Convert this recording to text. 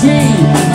see